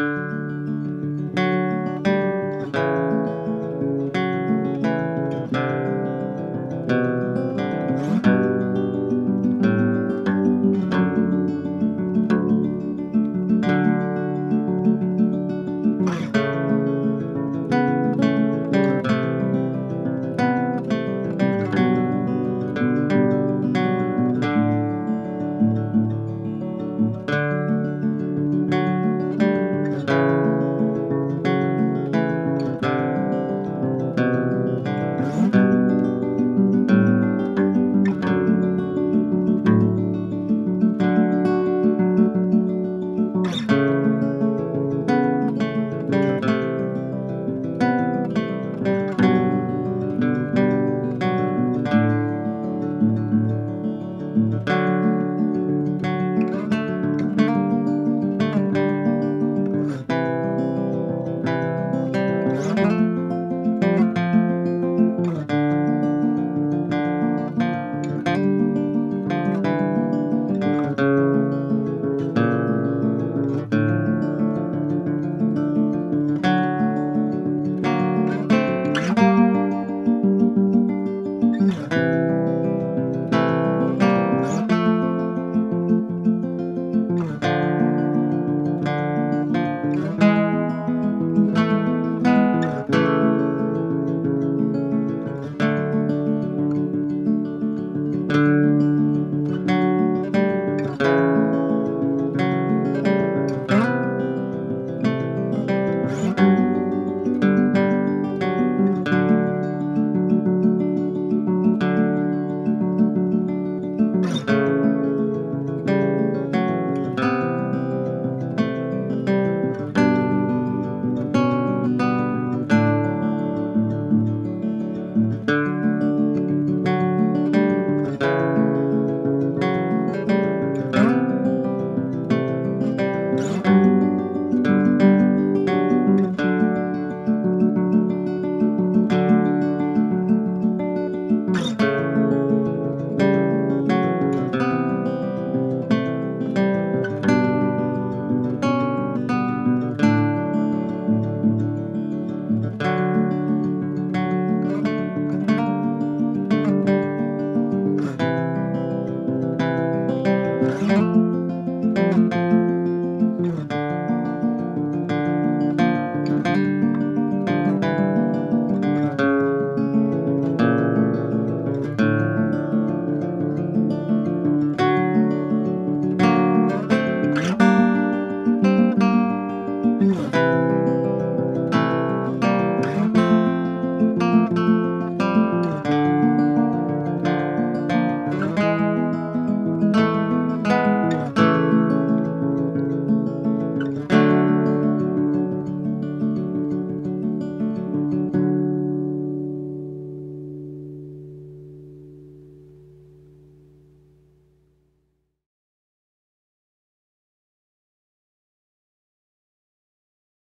Música